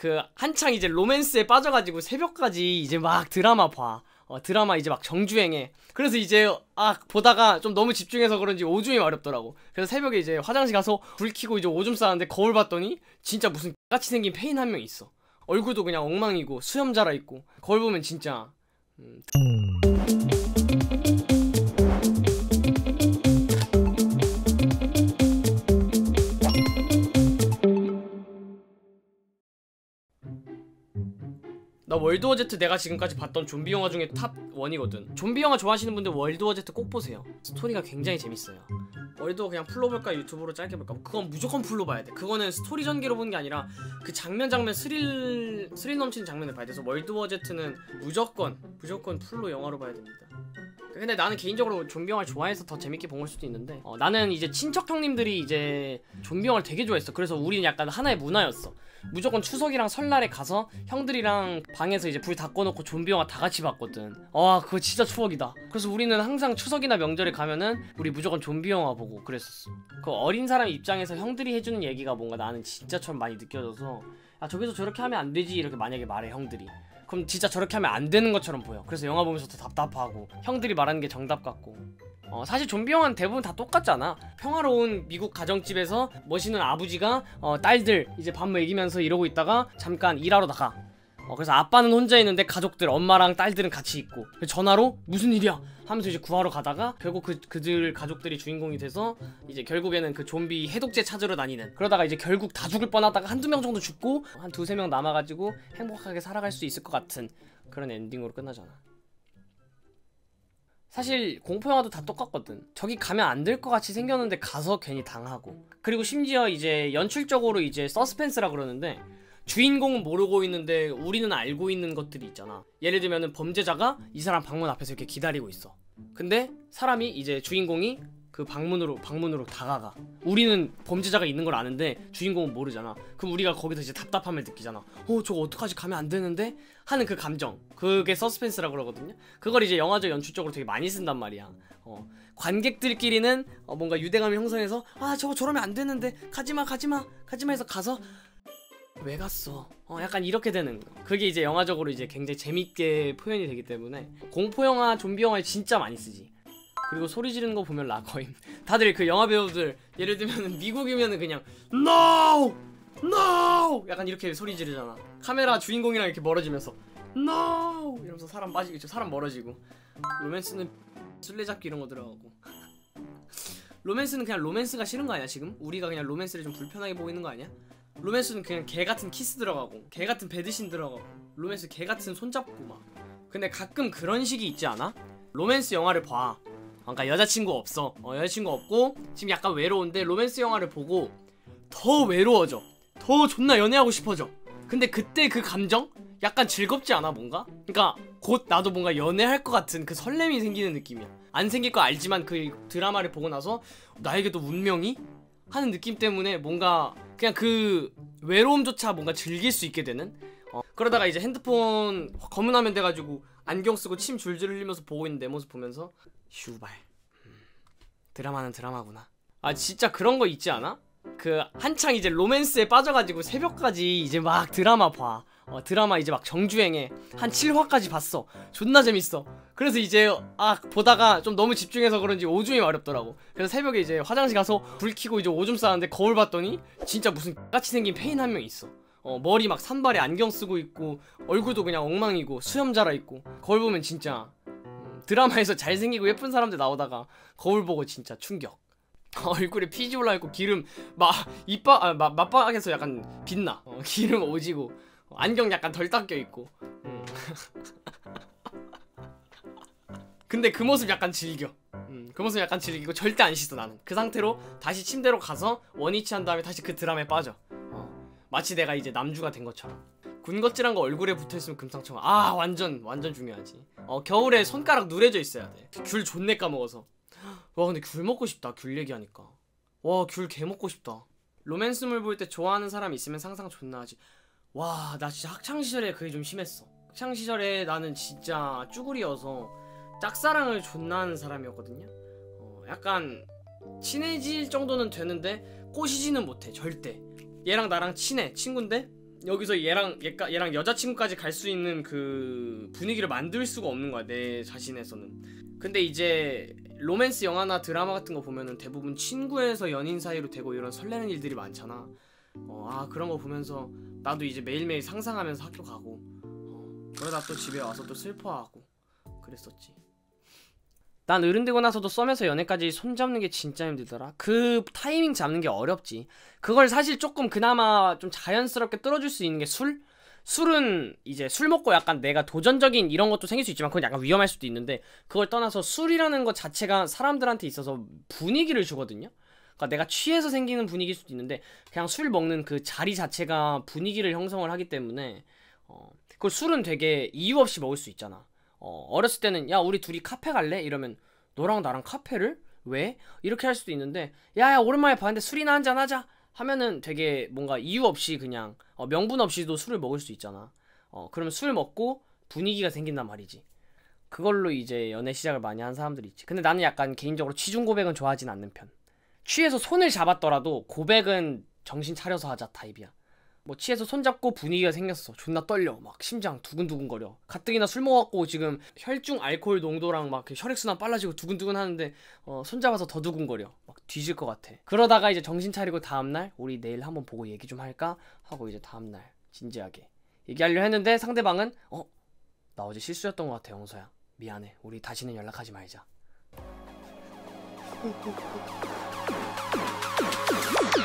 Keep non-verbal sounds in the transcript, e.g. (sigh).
그 한창 이제 로맨스에 빠져가지고 새벽까지 이제 막 드라마 봐. 어, 드라마 이제 막 정주행해. 그래서 이제 아 보다가 좀 너무 집중해서 그런지 오줌이 마렵더라고. 그래서 새벽에 이제 화장실 가서 불 켜고 이제 오줌 싸는데 거울 봤더니 진짜 무슨 같이 생긴 폐인 한 명 있어. 얼굴도 그냥 엉망이고 수염 자라 있고 거울 보면 진짜 음, 나 World War Z 내가 지금까지 봤던 좀비 영화 중에 top 1이거든. 좀비 영화 좋아하시는 분들 World War Z 꼭 보세요. 스토리가 굉장히 재밌어요. World War 그냥 full로 볼까? 유튜브로 짧게 볼까? 그건 무조건 full로 봐야 돼. 그거는 스토리 전개로 보는 게 아니라 그 장면 장면 스릴 스릴 넘치는 장면을 봐야 돼서 World War Z는 무조건 무조건 full로 영화로 봐야 됩니다 근데 나는 개인적으로 좀비 영화를 좋아해서 더 재밌게 본 걸 수도 있는데 어, 나는 이제 친척 형님들이 이제 좀비 영화를 되게 좋아했어. 그래서 우리는 약간 하나의 문화였어. 무조건 추석이랑 설날에 가서 형들이랑 방에서 이제 불 다 꺼놓고 좀비 영화 다 같이 봤거든. 와 그거 진짜 추억이다. 그래서 우리는 항상 추석이나 명절에 가면은 우리 무조건 좀비 영화 보고 그랬었어. 그 어린 사람 입장에서 형들이 해주는 얘기가 뭔가 나는 진짜처럼 많이 느껴져서 아 저기서 저렇게 하면 안 되지 이렇게 만약에 말해 형들이 그럼 진짜 저렇게 하면 안 되는 것처럼 보여. 그래서 영화 보면서 더 답답하고 형들이 말하는 게 정답 같고. 어, 사실 좀비 영화는 대부분 다 똑같잖아. 평화로운 미국 가정집에서 멋있는 아버지가 어, 딸들 이제 밥 먹이면서 이러고 있다가 잠깐 일하러 나가 어, 그래서 아빠는 혼자 있는데 가족들 엄마랑 딸들은 같이 있고. 전화로? 무슨 일이야? 하면서 이제 구하러 가다가 결국 그, 그들 가족들이 주인공이 돼서 이제 결국에는 그 좀비 해독제 찾으러 다니는. 그러다가 이제 결국 다 죽을 뻔하다가 한두 명 정도 죽고 한 두세 명 남아가지고 행복하게 살아갈 수 있을 것 같은 그런 엔딩으로 끝나잖아. 사실 공포영화도 다 똑같거든. 저기 가면 안 될 것 같이 생겼는데 가서 괜히 당하고. 그리고 심지어 이제 연출적으로 이제 서스펜스라 그러는데 주인공은 모르고 있는데 우리는 알고 있는 것들이 있잖아. 예를 들면은 범죄자가 이 사람 방문 앞에서 이렇게 기다리고 있어. 근데 사람이 이제 주인공이 그 방문으로 방문으로 다가가. 우리는 범죄자가 있는 걸 아는데 주인공은 모르잖아. 그럼 우리가 거기서 이제 답답함을 느끼잖아. 어 저거 어떡하지? 가면 안 되는데? 하는 그 감정. 그게 서스펜스라 그러거든요. 그걸 이제 영화적 연출적으로 되게 많이 쓴단 말이야. 어 관객들끼리는 어 뭔가 유대감을 형성해서 아 저거 저러면 안 되는데. 가지마 가지마. 가지마 해서 가서 왜 갔어? 어 약간 이렇게 되는 거. 그게 이제 영화적으로 이제 굉장히 재밌게 표현이 되기 때문에 공포 영화, 좀비 영화에 진짜 많이 쓰지. 그리고 소리 지르는 거 보면 라거임. (laughs) 다들 그 영화 배우들 예를 들면 미국이면은 그냥 NO! NO! 약간 이렇게 소리 지르잖아. 카메라 주인공이랑 이렇게 멀어지면서 NO! 이러면서 사람 빠지고 사람 멀어지고. 로맨스는 술래잡기 이런 거 들어가고. (laughs) 로맨스는 그냥 로맨스가 싫은 거 아니야 지금? 우리가 그냥 로맨스를 좀 불편하게 보고 있는 거 아니야? 로맨스는 그냥 개 같은 키스 들어가고 개 같은 베드신 들어가고 로맨스 개 같은 손잡고 막 근데 가끔 그런 시기 있지 않아? 로맨스 영화를 봐 그러니까 여자친구 없어 어, 여자친구 없고 지금 약간 외로운데 로맨스 영화를 보고 더 외로워져 더 존나 연애하고 싶어져 근데 그때 그 감정? 약간 즐겁지 않아 뭔가? 그러니까 곧 나도 뭔가 연애할 것 같은 그 설렘이 생기는 느낌이야 안 생길 거 알지만 그 드라마를 보고 나서 나에게도 운명이? 하는 느낌 때문에 뭔가 그냥 그 외로움조차 뭔가 즐길 수 있게 되는? 어, 그러다가 이제 핸드폰 검은 화면 돼가지고 안경 쓰고 침 줄줄 흘리면서 보고 있는 내 모습 보면서 슈발 음, 드라마는 드라마구나. 아 진짜 그런 거 있지 않아? 그 한창 이제 로맨스에 빠져가지고 새벽까지 이제 막 드라마 봐 어, 드라마 이제 막 정주행해 한 7화까지 봤어. 존나 재밌어. 그래서 이제 아 보다가 좀 너무 집중해서 그런지 오줌이 마렵더라고. 그래서 새벽에 이제 화장실 가서 불 켜고 이제 오줌 싸는데 거울 봤더니 진짜 무슨 같이 생긴 폐인 한 명 있어. 어 머리 막 산발에 안경 쓰고 있고 얼굴도 그냥 엉망이고 수염 자라 있고. 거울 보면 진짜 음, 드라마에서 잘생기고 예쁜 사람들 나오다가 거울 보고 진짜 충격. (laughs) 얼굴에 피지 올라있고 기름 막 이빨 아, 마, 마빡에서 약간 빛나. 어, 기름 오지고 안경 약간 덜 닦여 있고. 음. (laughs) 근데 그 모습 약간 즐겨. 음, 그 모습 약간 즐기고 절대 안 씻어 나는. 그 상태로 다시 침대로 가서 원위치 한 다음에 다시 그 드라마에 빠져. 어, 마치 내가 이제 남주가 된 것처럼. 군것질한 거 얼굴에 붙어있으면 금상첨화. 아 완전 완전 중요하지. 어 겨울에 손가락 누래져 있어야 돼귤 존내 까먹어서. 와 근데 귤 먹고 싶다 귤 얘기하니까. 와 귤 개 먹고 싶다. 로맨스물 볼 때 좋아하는 사람 있으면 상상 존나 하지 와 나 진짜 학창시절에 그게 좀 심했어. 학창시절에 나는 진짜 쭈구리여서 짝사랑을 존나 하는 사람이었거든요. 어, 약간 친해질 정도는 되는데 꼬시지는 못해 절대. 얘랑 나랑 친해 친군데 여기서 얘랑 얘가, 얘랑 여자친구까지 갈 수 있는 그 분위기를 만들 수가 없는 거야 내 자신에서는. 근데 이제 로맨스 영화나 드라마 같은 거 보면은 대부분 친구에서 연인 사이로 되고 이런 설레는 일들이 많잖아 어, 아 그런 거 보면서 나도 이제 매일매일 상상하면서 학교 가고 어, 그러다 또 집에 와서 또 슬퍼하고 그랬었지 난 어른 되고 나서도 썸에서 연애까지 손잡는 게 진짜 힘들더라. 그 타이밍 잡는 게 어렵지. 그걸 사실 조금 그나마 좀 자연스럽게 뚫어줄 수 있는 게 술? 술은 이제 술 먹고 약간 내가 도전적인 이런 것도 생길 수 있지만 그건 약간 위험할 수도 있는데 그걸 떠나서 술이라는 것 자체가 사람들한테 있어서 분위기를 주거든요. 그러니까 내가 취해서 생기는 분위기일 수도 있는데 그냥 술 먹는 그 자리 자체가 분위기를 형성을 하기 때문에 어, 그걸 술은 되게 이유 없이 먹을 수 있잖아. 어, 어렸을 때는 야 우리 둘이 카페 갈래? 이러면 너랑 나랑 카페를? 왜? 이렇게 할 수도 있는데 야야 오랜만에 봤는데 술이나 한잔 하자 하면은 되게 뭔가 이유 없이 그냥 어, 명분 없이도 술을 먹을 수 있잖아 어 그러면 술 먹고 분위기가 생긴단 말이지 그걸로 이제 연애 시작을 많이 한 사람들이 있지 근데 나는 약간 개인적으로 취중 고백은 좋아하진 않는 편 취해서 손을 잡았더라도 고백은 정신 차려서 하자 타입이야. 뭐 취해서 손잡고 분위기가 생겼어. 존나 떨려. 막 심장 두근두근거려. 가뜩이나 술 먹었고 지금 혈중 알코올 농도랑 막 혈액순환 빨라지고 두근두근 하는데 어, 손잡아서 더 두근거려. 막 뒤질 것 같아. 그러다가 이제 정신 차리고 다음날 우리 내일 한번 보고 얘기 좀 할까? 하고 이제 다음날 진지하게 얘기하려 했는데 상대방은 어? 나 어제 실수였던 것 같아 영서야. 미안해. 우리 다시는 연락하지 말자 Thank you.